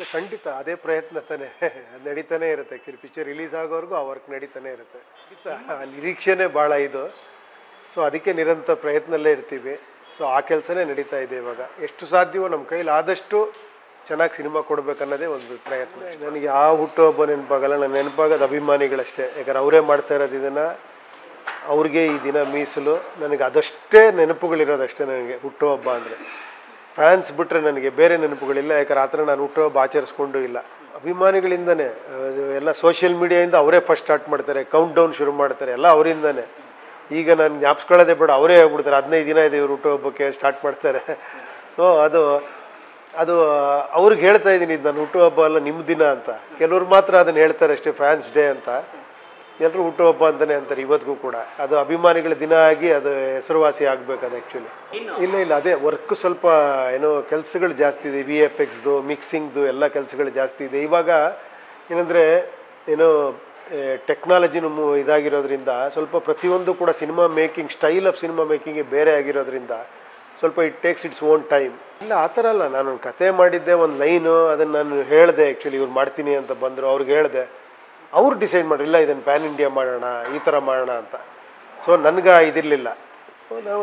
ಖಂಡಿತ, ಅದೇ ಪ್ರಯತ್ನ ತಾನೇ. ನಡೀತಾನೆ ಇರುತ್ತೆ. ಕಿರು ಪಿಕ್ಚರ್ ರಿಲೀಸ್ ಆಗೋವರೆಗೂ ಆ ವರ್ಕ್ ನಡೀತಾನೆ ಇರುತ್ತೆ. ಖಂಡಿತ. ನಿರೀಕ್ಷೆನೇ ಭಾಳ ಇದು. ಸೊ, ಅದಕ್ಕೆ ನಿರಂತರ ಪ್ರಯತ್ನಲ್ಲೇ ಇರ್ತೀವಿ. ಸೊ, ಆ ಕೆಲಸನೇ ನಡೀತಾ ಇದೆ ಇವಾಗ. ಎಷ್ಟು ಸಾಧ್ಯವೋ ನಮ್ಮ ಕೈಲಿ ಆದಷ್ಟು ಚೆನ್ನಾಗಿ ಸಿನಿಮಾ ಕೊಡಬೇಕನ್ನೋದೇ ಒಂದು ಪ್ರಯತ್ನ. ನನಗೆ ಆ ಹುಟ್ಟುಹಬ್ಬ ನೆನಪಾಗಲ್ಲ. ನನ್ನ ನೆನಪಾಗೋದು ಅಭಿಮಾನಿಗಳಷ್ಟೇ. ಯಾಕಂದ್ರೆ ಅವರೇ ಮಾಡ್ತಾ ಇರೋದು ಇದನ್ನು, ಅವ್ರಿಗೆ ಈ ದಿನ ಮೀಸಲು, ನನಗೆ ಅದಷ್ಟೇ ನೆನಪುಗಳಿರೋದಷ್ಟೇ ನನಗೆ ಹುಟ್ಟುಹಬ್ಬ ಅಂದರೆ. ಫ್ಯಾನ್ಸ್ ಬಿಟ್ಟರೆ ನನಗೆ ಬೇರೆ ನೆನಪುಗಳಿಲ್ಲ, ಯಾಕಂದ್ರೆ ಆ ಥರ ನಾನು ಹುಟ್ಟುಹಬ್ಬ ಆಚರಿಸ್ಕೊಂಡು ಇಲ್ಲ. ಅಭಿಮಾನಿಗಳಿಂದನೇ ಎಲ್ಲ ಸೋಷಿಯಲ್ ಮೀಡಿಯಾಯಿಂದ ಅವರೇ ಫಸ್ಟ್ ಸ್ಟಾರ್ಟ್ ಮಾಡ್ತಾರೆ ಕೌಂಟ್ ಡೌನ್ ಶುರು ಮಾಡ್ತಾರೆ, ಎಲ್ಲ ಅವರಿಂದನೇ. ಈಗ ನಾನು ಜ್ಞಾಪಿಸ್ಕೊಳ್ಳೋದೇ ಬೇಡ, ಅವರೇ ಹೋಗ್ಬಿಡ್ತಾರೆ ಹದಿನೈದು ದಿನ ಇದೆ ಇವ್ರು ಹುಟ್ಟುಹಬ್ಬಕ್ಕೆ ಸ್ಟಾರ್ಟ್ ಮಾಡ್ತಾರೆ. ಸೊ ಅದು ಅದು, ಅವ್ರಿಗೆ ಹೇಳ್ತಾ ಇದ್ದೀನಿ, ಇದು ನಾನು ಹುಟ್ಟುಹಬ್ಬ ಅಲ್ಲ ನಿಮ್ಮ ದಿನ ಅಂತ. ಕೆಲವ್ರು ಮಾತ್ರ ಅದನ್ನು ಹೇಳ್ತಾರೆ ಅಷ್ಟೇ ಫ್ಯಾನ್ಸ್ ಡೇ ಅಂತ. ಎಲ್ಲರೂ ಹುಟ್ಟುಹಬ್ಬ ಅಂತಲೇ ಅಂತಾರೆ ಇವತ್ತಿಗೂ ಕೂಡ. ಅದು ಅಭಿಮಾನಿಗಳ ದಿನ ಆಗಿ ಅದು ಹೆಸರುವಾಸಿ ಆಗಬೇಕು ಅದು ಆ್ಯಕ್ಚುಲಿ ಇಲ್ಲ ಇಲ್ಲ ಅದೇ ವರ್ಕ್ ಸ್ವಲ್ಪ ಏನೋ ಕೆಲಸಗಳು ಜಾಸ್ತಿ ಇದೆ ವಿ ಎಫ್ ಎಕ್ಸ್ದು ಮಿಕ್ಸಿಂಗ್ದು ಎಲ್ಲ ಕೆಲಸಗಳು ಜಾಸ್ತಿ ಇದೆ. ಇವಾಗ ಏನಂದರೆ ಏನೋ ಟೆಕ್ನಾಲಜಿನೂ ಇದಾಗಿರೋದ್ರಿಂದ ಸ್ವಲ್ಪ ಪ್ರತಿಯೊಂದು ಕೂಡ cinema making style of cinema making ಬೇರೆ ಆಗಿರೋದ್ರಿಂದ ಸ್ವಲ್ಪ it takes its own time ಇಲ್ಲ ಆ ಥರ ಅಲ್ಲ. ನಾನು ಕತೆ ಮಾಡಿದ್ದೆ ಒಂದು ಲೈನು ಅದನ್ನು ನಾನು ಹೇಳಿದೆ ಆ್ಯಕ್ಚುಲಿ ಇವ್ರು ಮಾಡ್ತೀನಿ ಅಂತ ಬಂದರು ಅವ್ರಿಗೆ ಹೇಳಿದೆ. ಅವ್ರು ಡಿಸೈಡ್ ಮಾಡ್ರಿ, ಇಲ್ಲ, ಇದನ್ನು ಪ್ಯಾನ್ ಇಂಡಿಯಾ ಮಾಡೋಣ, ಈ ಥರ ಮಾಡೋಣ ಅಂತ. ಸೊ ನನಗೆ ಇದಿರಲಿಲ್ಲ.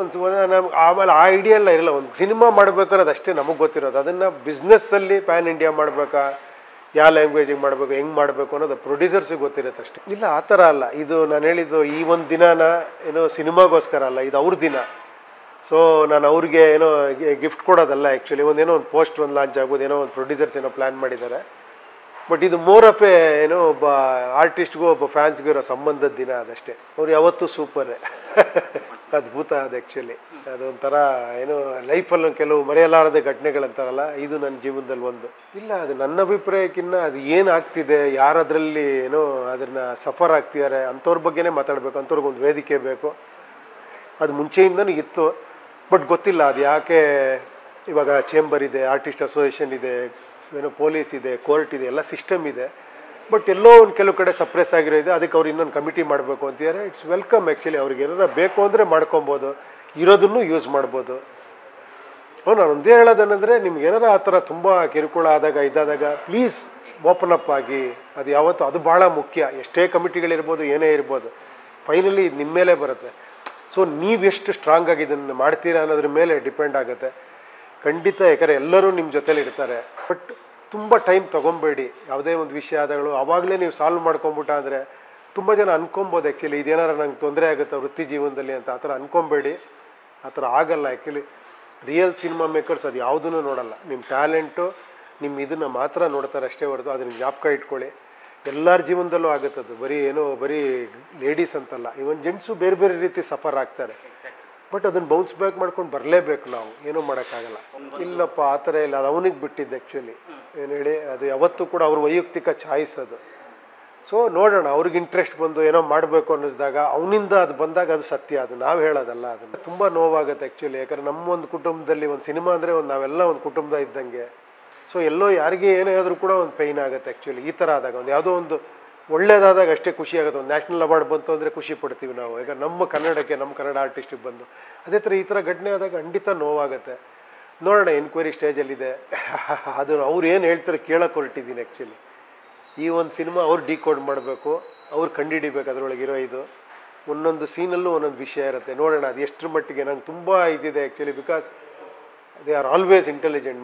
ಒಂದು ನಮ್ಗೆ ಆಮೇಲೆ ಆ ಐಡಿಯಾ ಎಲ್ಲ ಇರಲ್ಲ. ಒಂದು ಸಿನಿಮಾ ಮಾಡಬೇಕು ಅನ್ನೋದು ಅಷ್ಟೇ ನಮಗೆ ಗೊತ್ತಿರೋದು. ಅದನ್ನು ಬಿಸ್ನೆಸ್ಸಲ್ಲಿ ಪ್ಯಾನ್ ಇಂಡಿಯಾ ಮಾಡಬೇಕಾ? ಯಾವ ಲ್ಯಾಂಗ್ವೇಜಿಗೆ ಮಾಡಬೇಕು, ಹೆಂಗೆ ಮಾಡಬೇಕು ಅನ್ನೋದು ಪ್ರೊಡ್ಯೂಸರ್ಸಿಗೆ ಗೊತ್ತಿರುತ್ತೆ ಅಷ್ಟೇ. ಇಲ್ಲ, ಆ ಥರ ಅಲ್ಲ. ಇದು ನಾನು ಹೇಳಿದ್ದು ಈ ಒಂದು ದಿನಾನ ಏನೋ ಸಿನಿಮಾಗೋಸ್ಕರ ಅಲ್ಲ, ಇದು ಅವ್ರ ದಿನ. ಸೊ ನಾನು ಅವ್ರಿಗೆ ಏನೋ ಗಿಫ್ಟ್ ಕೊಡೋದಲ್ಲ ಆ್ಯಕ್ಚುಲಿ ಒಂದೇನೋ ಒಂದು ಪೋಸ್ಟ್ ಒಂದು ಲಾಂಚ್ ಆಗ್ಬೋದು ಏನೋ ಒಂದು ಪ್ರೊಡ್ಯೂಸರ್ಸ್ ಏನೋ ಪ್ಲ್ಯಾನ್ ಮಾಡಿದ್ದಾರೆ. ಬಟ್ ಇದು ಮೋರ್ ಆಫ್ ಏನೋ ಒಬ್ಬ ಆರ್ಟಿಸ್ಟ್ಗೂ ಒಬ್ಬ ಫ್ಯಾನ್ಸ್ಗೂ ಇರೋ ಸಂಬಂಧದ ದಿನ ಅದಷ್ಟೇ. ಅವ್ರು ಯಾವತ್ತೂ ಸೂಪರೇ ಅದ್ಭುತ ಅದು ಆ್ಯಕ್ಚುಲಿ ಅದೊಂಥರ ಏನೋ ಲೈಫಲ್ಲಿ ಕೆಲವು ಮರೆಯಲಾರದ ಘಟನೆಗಳಂತಾರಲ್ಲ ಇದು ನನ್ನ ಜೀವನದಲ್ಲಿ ಒಂದು. ಇಲ್ಲ, ಅದು ನನ್ನ ಅಭಿಪ್ರಾಯಕ್ಕಿನ್ನ ಅದು ಏನು ಆಗ್ತಿದೆ ಯಾರು ಅದರಲ್ಲಿ ಏನೋ ಅದನ್ನು ಸಫರ್ ಆಗ್ತಿದ್ದಾರೆ ಅಂಥವ್ರ ಬಗ್ಗೆನೇ ಮಾತಾಡಬೇಕು, ಅಂಥವ್ರಿಗೆ ಒಂದು ವೇದಿಕೆ ಬೇಕು. ಅದು ಮುಂಚೆಯಿಂದನೂ ಇತ್ತು. ಬಟ್ ಗೊತ್ತಿಲ್ಲ, ಅದು ಯಾಕೆ ಇವಾಗ ಚೇಂಬರ್ ಇದೆ ಆರ್ಟಿಸ್ಟ್ ಅಸೋಸಿಯೇಷನ್ ಇದೆ ಏನೋ ಪೊಲೀಸ್ ಇದೆ, ಕೋರ್ಟ್ ಇದೆ, ಎಲ್ಲ ಸಿಸ್ಟಮ್ ಇದೆ. ಬಟ್ ಎಲ್ಲೋ ಒಂದು ಕೆಲವು ಕಡೆ ಸಪ್ರೆಸ್ ಆಗಿರೋ ಇದೆ. ಅದಕ್ಕೆ ಅವ್ರು ಇನ್ನೊಂದು ಕಮಿಟಿ ಮಾಡಬೇಕು ಅಂತಿದ್ದಾರೆ ಇಟ್ಸ್ ವೆಲ್ಕಮ್ ಆ್ಯಕ್ಚುಲಿ ಅವ್ರಿಗೆ ಏನಾರ ಬೇಕು ಅಂದರೆ ಮಾಡ್ಕೊಬೋದು. ಇರೋದನ್ನು ಯೂಸ್ ಮಾಡ್ಬೋದು. ಹ್ಞೂ ನಾನು ಒಂದೇ ಹೇಳೋದೇನೆಂದರೆ ನಿಮ್ಗೆ ಏನಾರ ಆ ಥರ ತುಂಬ ಕಿರುಕುಳ ಆದಾಗ, ಇದಾದಾಗ ಪ್ಲೀಸ್ ಓಪನ್ ಅಪ್ ಆಗಿ. ಅದು ಯಾವತ್ತು, ಅದು ಭಾಳ ಮುಖ್ಯ. ಎಷ್ಟೇ ಕಮಿಟಿಗಳಿರ್ಬೋದು ಏನೇ ಇರ್ಬೋದು. ಫೈನಲಿ ಇದು ನಿಮ್ಮ ಮೇಲೆ ಬರುತ್ತೆ. ಸೊ ನೀವೆಷ್ಟು ಸ್ಟ್ರಾಂಗ್ ಆಗಿ ಇದನ್ನು ಮಾಡ್ತೀರಾ ಅನ್ನೋದ್ರ ಮೇಲೆ ಡಿಪೆಂಡ್ ಆಗುತ್ತೆ. ಖಂಡಿತ ಯಾಕಂದರೆ ಎಲ್ಲರೂ ನಿಮ್ಮ ಜೊತೇಲಿ ಇರ್ತಾರೆ. ಬಟ್ ತುಂಬ ಟೈಮ್ ತೊಗೊಬೇಡಿ. ಯಾವುದೇ ಒಂದು ವಿಷಯ ಆದಾಗಳು ಆವಾಗಲೇ ನೀವು ಸಾಲ್ವ್ ಮಾಡ್ಕೊಂಬಿಟ್ಟ ಅಂದರೆ ತುಂಬ ಜನ ಅನ್ಕೊಬೋದು ಆ್ಯಕ್ಚುಲಿ ಇದೇನಾರ ನಂಗೆ ತೊಂದರೆ ಆಗುತ್ತೆ ವೃತ್ತಿ ಜೀವನದಲ್ಲಿ ಅಂತ. ಆ ಥರ ಅನ್ಕೊಬೇಡಿ. ಆ ಥರ ಆಗಲ್ಲ ಆ್ಯಕ್ಚುಲಿ ರಿಯಲ್ ಸಿನಿಮಾ ಮೇಕರ್ಸ್ ಅದು ಯಾವುದನ್ನು ನೋಡಲ್ಲ. ನಿಮ್ಮ ಟ್ಯಾಲೆಂಟು ನಿಮ್ಮ ಇದನ್ನು ಮಾತ್ರ ನೋಡ್ತಾರೆ ಅಷ್ಟೇ ಹೊರತು ಅದನ್ನ ಜ್ಞಾಪಕ ಇಟ್ಕೊಳ್ಳಿ. ಎಲ್ಲರ ಜೀವನದಲ್ಲೂ ಆಗುತ್ತದು. ಬರೀ ಏನೋ ಬರೀ ಲೇಡೀಸ್ ಅಂತಲ್ಲ. ಇವನ್ ಜೆಂಟ್ಸು ಬೇರೆ ಬೇರೆ ರೀತಿ ಸಫರ್ ಆಗ್ತಾರೆ. ಬಟ್ ಅದನ್ನು ಬೌನ್ಸ್ ಬ್ಯಾಕ್ ಮಾಡ್ಕೊಂಡು ಬರಲೇಬೇಕು ನಾವು. ಏನೂ ಮಾಡೋಕ್ಕಾಗಲ್ಲ. ಇಲ್ಲಪ್ಪ, ಆ ಥರ ಇಲ್ಲ. ಅದು ಅವನಿಗೆ ಬಿಟ್ಟಿದ್ದು ಆ್ಯಕ್ಚುಲಿ ಏನು ಹೇಳಿ, ಅದು ಯಾವತ್ತೂ ಕೂಡ ಅವ್ರ ವೈಯಕ್ತಿಕ ಚಾಯ್ಸ್ ಅದು. ಸೊ ನೋಡೋಣ, ಅವ್ರಿಗೆ ಇಂಟ್ರೆಸ್ಟ್ ಬಂದು ಏನೋ ಮಾಡಬೇಕು ಅನ್ನಿಸಿದಾಗ ಅವನಿಂದ ಅದು ಬಂದಾಗ ಅದು ಸತ್ಯ. ಅದು ನಾವು ಹೇಳೋದಲ್ಲ ಅದನ್ನು. ತುಂಬ ನೋವಾಗುತ್ತೆ ಆ್ಯಕ್ಚುಲಿ ಯಾಕಂದರೆ ನಮ್ಮ ಒಂದು ಕುಟುಂಬದಲ್ಲಿ ಒಂದು ಸಿನಿಮಾ ಅಂದರೆ ಒಂದು ನಾವೆಲ್ಲ ಒಂದು ಕುಟುಂಬ ಇದ್ದಂಗೆ. ಸೊ ಎಲ್ಲೋ ಯಾರಿಗೆ ಏನೇ ಆದರೂ ಕೂಡ ಒಂದು ಪೈನ್ ಆಗುತ್ತೆ ಆ್ಯಕ್ಚುಲಿ ಈ ಥರ ಆದಾಗ ಒಂದು ಯಾವುದೋ ಒಂದು ಒಳ್ಳೇದಾದಾಗ ಅಷ್ಟೇ ಖುಷಿ ಒಂದು ನ್ಯಾಷನಲ್ ಅವಾರ್ಡ್ ಬಂತು ಅಂದರೆ ಖುಷಿ ಪಡ್ತೀವಿ ನಾವು. ಈಗ ನಮ್ಮ ಕನ್ನಡಕ್ಕೆ, ನಮ್ಮ ಕನ್ನಡ ಆರ್ಟಿಸ್ಟಿಗೆ ಬಂದು. ಅದೇ ಥರ ಈ ಥರ ಘಟನೆ ಆದಾಗ ಖಂಡಿತ ನೋವಾಗುತ್ತೆ. ನೋಡೋಣ ಎನ್ಕ್ವೈರಿ ಸ್ಟೇಜಲ್ಲಿದೆ ಅದು ಅವ್ರು ಏನು ಹೇಳ್ತಾರೆ ಕೇಳೋಕೆ ಹೊರಟಿದ್ದೀನಿ ಆ್ಯಕ್ಚುಲಿ ಈ ಒಂದು ಸಿನಿಮಾ ಅವ್ರು ಡಿಕೋಡ್ ಮಾಡಬೇಕು. ಅವ್ರು ಕಂಡುಹಿಡಿಬೇಕು ಅದರೊಳಗಿರೋ ಇದು ಒಂದೊಂದು ಸೀನಲ್ಲೂ ಒಂದೊಂದು ವಿಷಯ ಇರುತ್ತೆ. ನೋಡೋಣ, ಅದು ಎಷ್ಟರ ಮಟ್ಟಿಗೆ ನಂಗೆ ತುಂಬ ಇದಿದೆ actually because they are always intelligent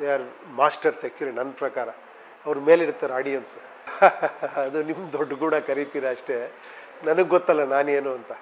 they are masters actually ನನ್ನ ಪ್ರಕಾರ. ಅವ್ರ ಮೇಲಿರ್ತಾರೆ ಆಡಿಯನ್ಸ್ ಅದು ನಿಮ್ಮ ದೊಡ್ಡ ಗುಣ ಕರಿತೀರ ಅಷ್ಟೇ. ನನಗೆ ಗೊತ್ತಲ್ಲ ನಾನೇನು ಅಂತ.